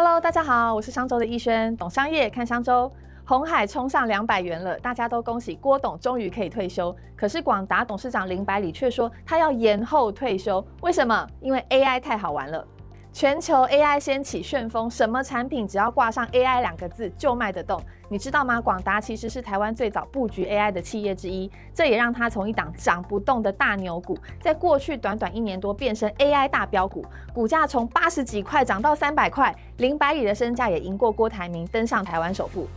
Hello，大家好，我是商周的逸轩，懂商业看商周。红海冲上两百元了，大家都恭喜郭董终于可以退休。可是广达董事长林百里却说他要延后退休，为什么？因为 AI 太好玩了。全球 AI 掀起旋风，什么产品只要挂上 AI 两个字就卖得动，你知道吗？广达其实是台湾最早布局 AI 的企业之一，这也让它从一档涨不动的大牛股，在过去短短一年多变身 AI 大标股，股价从八十几块涨到三百块，林百里的身价也赢过郭台铭，登上台湾首富。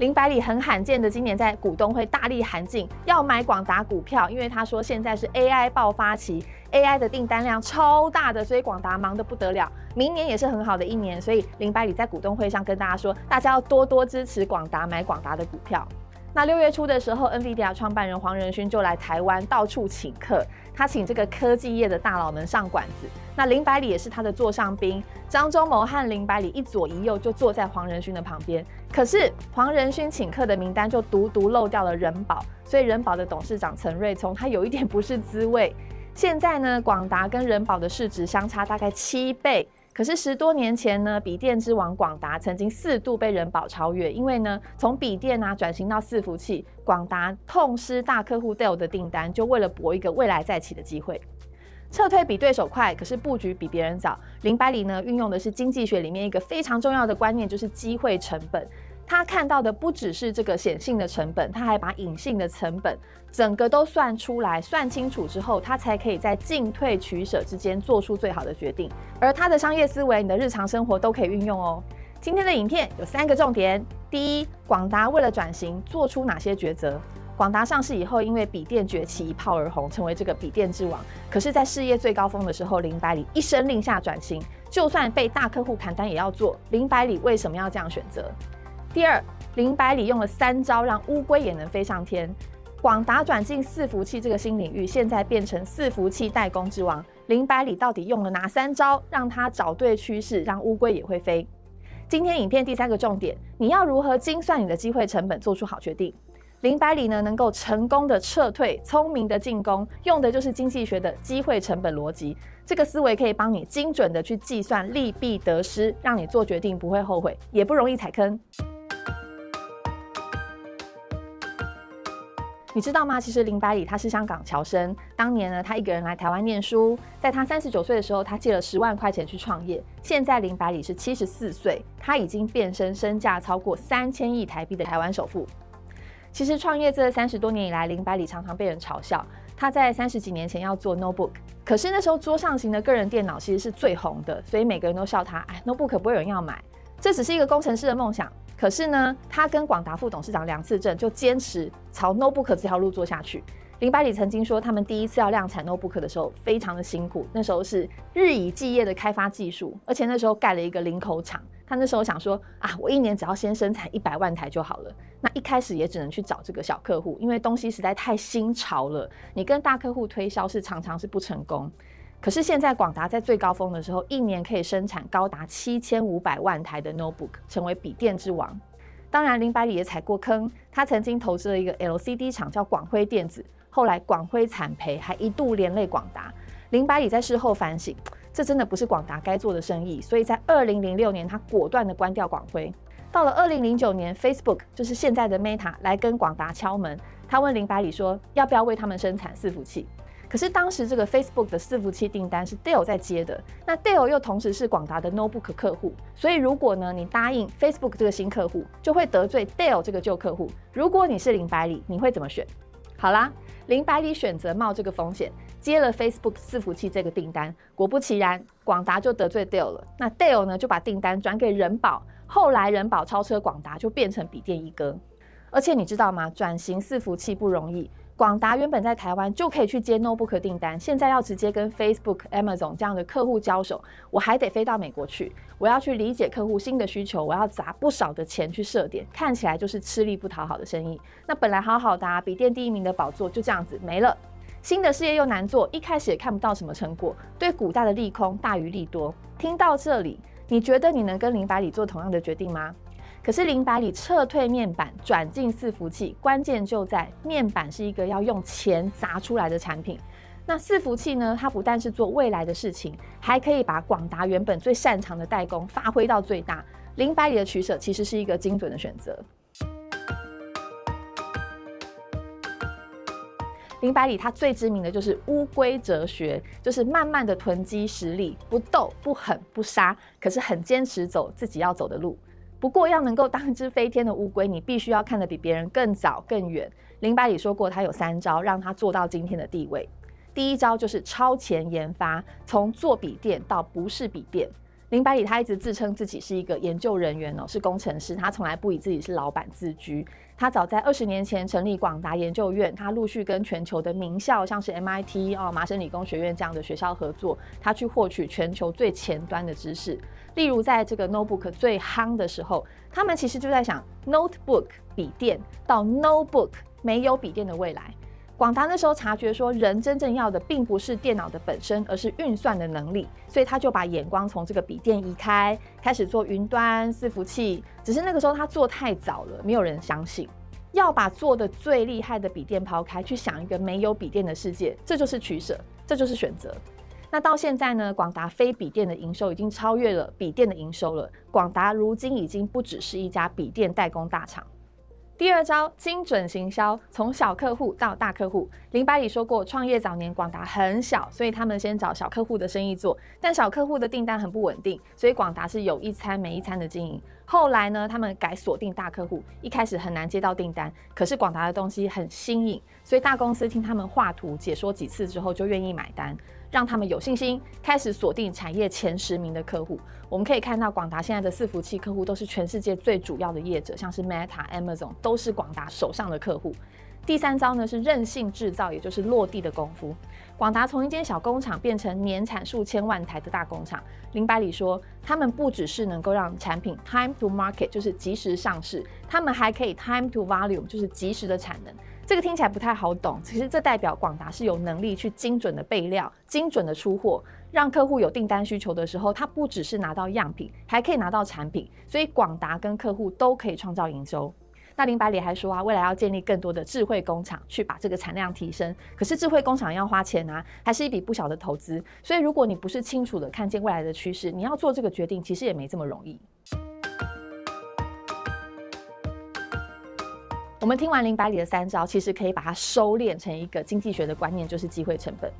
林百里很罕见的今年在股东会大力喊进，要买广达股票，因为他说现在是 AI 爆发期，AI 的订单量超大的，所以广达忙得不得了。明年也是很好的一年，所以林百里在股东会上跟大家说，大家要多多支持广达，买广达的股票。那六月初的时候，NVIDIA 创办人黄仁勋就来台湾到处请客，他请这个科技业的大佬们上馆子。那林百里也是他的座上宾，张忠谋和林百里一左一右就坐在黄仁勋的旁边。可是黄仁勋请客的名单就独独漏掉了人保，所以人保的董事长陈瑞聪他有一点不是滋味。现在呢，广达跟人保的市值相差大概七倍。可是十多年前呢，笔电之王广达曾经四度被人保超越，因为呢，从笔电啊转型到伺服器，广达痛失大客户 Dell 的订单，就为了搏一个未来再起的机会，撤退比对手快，可是布局比别人早。林百里呢，运用的是经济学里面一个非常重要的观念，就是机会成本。他看到的不只是这个显性的成本，他还把隐性的成本整个都算出来，算清楚之后，他才可以在进退取舍之间做出最好的决定。而他的商业思维，你的日常生活都可以运用哦。今天的影片有三个重点：第一，广达为了转型做出哪些抉择？广达上市以后，因为笔电崛起一炮而红，成为这个笔电之王。可是，在事业最高峰的时候，林百里一声令下转型，就算被大客户砍单也要做。林百里为什么要这样选择？第二，林百里用了三招，让乌龟也能飞上天。广达转进伺服器这个新领域，现在变成伺服器代工之王。林百里到底用了哪三招，让他找对趋势，让乌龟也会飞？今天影片第三个重点，你要如何精算你的机会成本，做出好决定？林百里呢，能够成功的撤退，聪明的进攻，用的就是经济学的机会成本逻辑。这个思维可以帮你精准的去计算利弊得失，让你做决定不会后悔，也不容易踩坑。你知道吗？其实林百里他是香港侨生，当年呢，他一个人来台湾念书。在他三十九岁的时候，他借了十万块钱去创业。现在林百里是七十四岁，他已经变身身价超过三千亿台币的台湾首富。其实创业这三十多年以来，林百里常常被人嘲笑。他在三十几年前要做 notebook，可是那时候桌上型的个人电脑其实是最红的，所以每个人都笑他，哎，notebook 不会有人要买，这只是一个工程师的梦想。可是呢，他跟广达副董事长梁次正就坚持朝 notebook 这条路做下去。林百里曾经说，他们第一次要量产 notebook 的时候非常的辛苦，那时候是日以继夜的开发技术，而且那时候盖了一个零口厂。他那时候想说啊，我一年只要先生产一百万台就好了。那一开始也只能去找这个小客户，因为东西实在太新潮了，你跟大客户推销是常常是不成功。可是现在广达在最高峰的时候，一年可以生产高达七千五百万台的 notebook，成为笔电之王。当然，林百里也踩过坑，他曾经投资了一个 LCD 厂叫广辉电子，后来广辉惨赔，还一度连累广达。林百里在事后反省，这真的不是广达该做的生意，所以在二零零六年，他果断的关掉广辉。到了二零零九年，Facebook 就是现在的 Meta 来跟广达敲门，他问林百里说，要不要为他们生产伺服器？可是当时这个 Facebook 的伺服器订单是 Dell 在接的，那 Dell 又同时是广达的 Notebook 客户，所以如果呢你答应 Facebook 这个新客户，就会得罪 Dell 这个旧客户。如果你是林百里，你会怎么选？好啦，林百里选择冒这个风险，接了 Facebook 伺服器这个订单。果不其然，广达就得罪 Dell 了。那 Dell 呢就把订单转给人保，后来人保超车广达，就变成笔电一哥。而且你知道吗？转型伺服器不容易。广达原本在台湾就可以去接 notebook 订单，现在要直接跟 Facebook、Amazon 这样的客户交手，我还得飞到美国去，我要去理解客户新的需求，我要砸不少的钱去设点，看起来就是吃力不讨好的生意。那本来好好的，啊笔电第一名的宝座就这样子没了。新的事业又难做，一开始也看不到什么成果，对股价的利空大于利多。听到这里，你觉得你能跟林百里做同样的决定吗？可是林百里撤退面板，转进伺服器，关键就在面板是一个要用钱砸出来的产品。那伺服器呢？它不但是做未来的事情，还可以把广达原本最擅长的代工发挥到最大。零百里的取舍其实是一个精准的选择。林百里他最知名的就是乌龟哲学，就是慢慢的囤积实力，不斗不狠不杀，可是很坚持走自己要走的路。不过要能够当一只飞天的乌龟，你必须要看得比别人更早更远。林百里说过，他有三招让他做到今天的地位。第一招就是超前研发，从做笔电到不是笔电。林百里他一直自称自己是一个研究人员哦，是工程师，他从来不以自己是老板自居。他早在二十年前成立广达研究院，他陆续跟全球的名校，像是 MIT 哦、麻省理工学院这样的学校合作，他去获取全球最前端的知识。例如在这个 notebook 最夯的时候，他们其实就在想 notebook 笔电到 notebook 没有笔电的未来。广达那时候察觉说，人真正要的并不是电脑的本身，而是运算的能力，所以他就把眼光从这个笔电移开，开始做云端伺服器。只是那个时候他做太早了，没有人相信。要把做的最厉害的笔电抛开，去想一个没有笔电的世界，这就是取舍，这就是选择。那到现在呢，广达非笔电的营收已经超越了笔电的营收了。广达如今已经不只是一家笔电代工大厂。第二招精准行销，从小客户到大客户。林百里说过，创业早年广达很小，所以他们先找小客户的生意做，但小客户的订单很不稳定，所以广达是有一餐没一餐的经营。后来呢，他们改锁定大客户，一开始很难接到订单，可是广达的东西很新颖，所以大公司听他们画图解说几次之后，就愿意买单。让他们有信心开始锁定产业前十名的客户。我们可以看到，广达现在的伺服器客户都是全世界最主要的业者，像是 Meta、Amazon 都是广达手上的客户。第三招呢是韧性制造，也就是落地的功夫。广达从一间小工厂变成年产数千万台的大工厂。林百里说，他们不只是能够让产品 time to market，就是及时上市，他们还可以 time to volume，就是及时的产能。这个听起来不太好懂，其实这代表广达是有能力去精准的备料、精准的出货，让客户有订单需求的时候，他不只是拿到样品，还可以拿到产品，所以广达跟客户都可以创造营收。那林百里还说啊，未来要建立更多的智慧工厂，去把这个产量提升。可是智慧工厂要花钱啊，还是一笔不小的投资。所以如果你不是清楚的看见未来的趋势，你要做这个决定，其实也没这么容易。我们听完林百里的三招，其实可以把它收敛成一个经济学的观念，就是机会成本。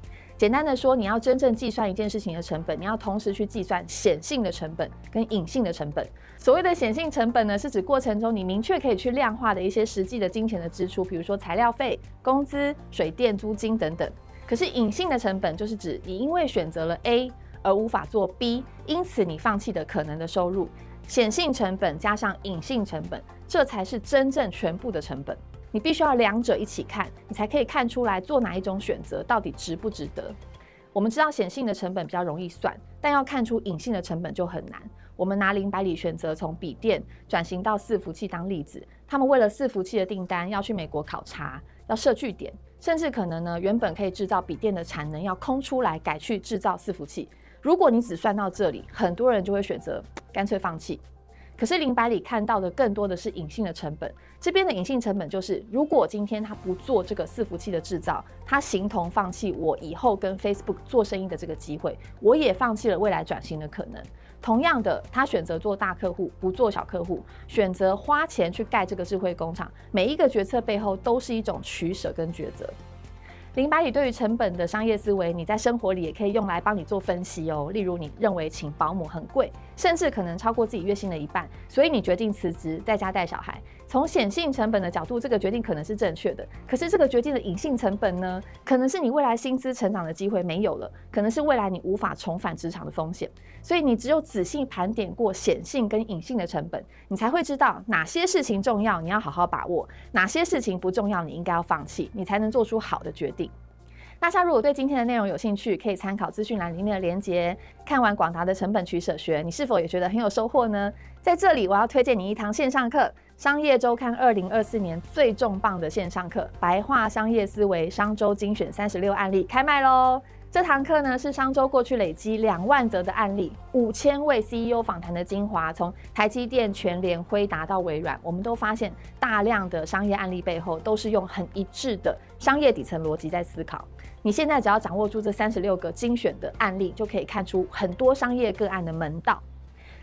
简单的说，你要真正计算一件事情的成本，你要同时去计算显性的成本跟隐性的成本。所谓的显性成本呢，是指过程中你明确可以去量化的一些实际的金钱的支出，比如说材料费、工资、水电租金等等。可是隐性的成本，就是指你因为选择了 A 而无法做 B，因此你放弃的可能的收入。显性成本加上隐性成本，这才是真正全部的成本。你必须要两者一起看，你才可以看出来做哪一种选择到底值不值得。我们知道显性的成本比较容易算，但要看出隐性的成本就很难。我们拿林百里选择从笔电转型到伺服器当例子，他们为了伺服器的订单要去美国考察，要设据点，甚至可能呢原本可以制造笔电的产能要空出来，改去制造伺服器。如果你只算到这里，很多人就会选择干脆放弃。可是林百里看到的更多的是隐性的成本。这边的隐性成本就是，如果今天他不做这个伺服器的制造，他形同放弃我以后跟 Facebook 做生意的这个机会，我也放弃了未来转型的可能。同样的，他选择做大客户，不做小客户，选择花钱去盖这个智慧工厂，每一个决策背后都是一种取舍跟抉择。零百里对于成本的商业思维，你在生活里也可以用来帮你做分析哦。例如，你认为请保姆很贵，甚至可能超过自己月薪的一半，所以你决定辞职在家带小孩。从显性成本的角度，这个决定可能是正确的。可是这个决定的隐性成本呢？可能是你未来薪资成长的机会没有了，可能是未来你无法重返职场的风险。所以你只有仔细盘点过显性跟隐性的成本，你才会知道哪些事情重要，你要好好把握；哪些事情不重要，你应该要放弃，你才能做出好的决定。大家如果对今天的内容有兴趣，可以参考资讯栏里面的连结。看完广达的成本取舍学，你是否也觉得很有收获呢？在这里，我要推荐你一堂线上课《商业周刊》二零二四年最重磅的线上课——白话商业思维商周精选三十六案例，开卖喽！这堂课呢是商周过去累积两万则的案例，五千位 CEO 访谈的精华，从台积电、全联、辉达到微软，我们都发现大量的商业案例背后都是用很一致的商业底层逻辑在思考。你现在只要掌握住这三十六个精选的案例，就可以看出很多商业个案的门道。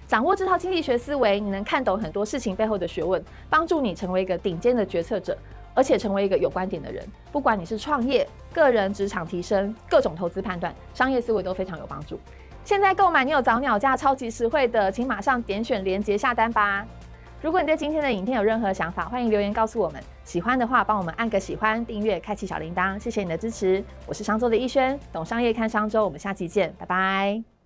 掌握这套经济学思维，你能看懂很多事情背后的学问，帮助你成为一个顶尖的决策者。而且成为一个有观点的人，不管你是创业、个人、职场提升、各种投资判断、商业思维都非常有帮助。现在购买你有早鸟价超级实惠的，请马上点选链接下单吧。如果你对今天的影片有任何想法，欢迎留言告诉我们。喜欢的话，帮我们按个喜欢、订阅、开启小铃铛，谢谢你的支持。我是商周的逸轩，懂商业看商周，我们下期见，拜拜。